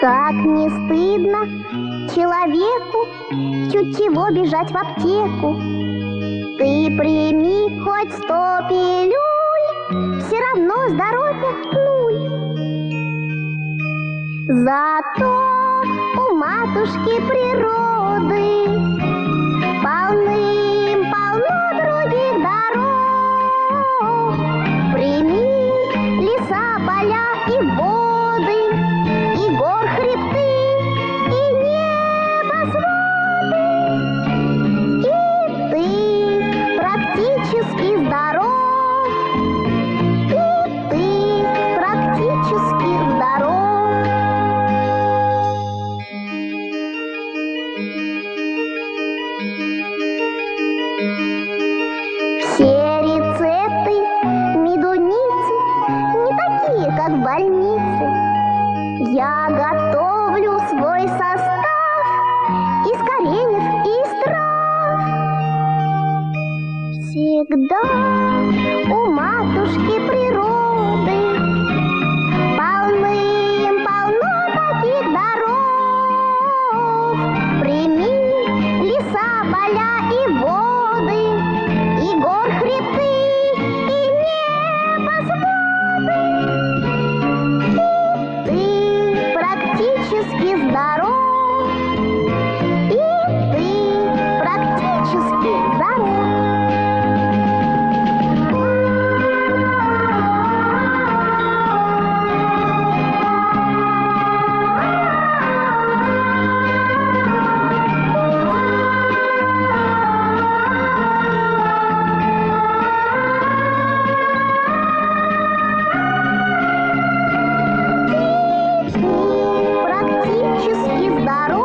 Как не стыдно человеку чуть чего бежать в аптеку. Ты прими хоть сто пилюль, все равно здоровье нуль. Зато у матушки природы практически здоров, и ты практически здоров. Все рецепты медуницы не такие, как в больнице. Я готовлю свой состав всегда у матушки природы полным-полно таких даров. Прими леса, поля и воды, и гор хребты, и небо своды. И ты практически здоров. Claro.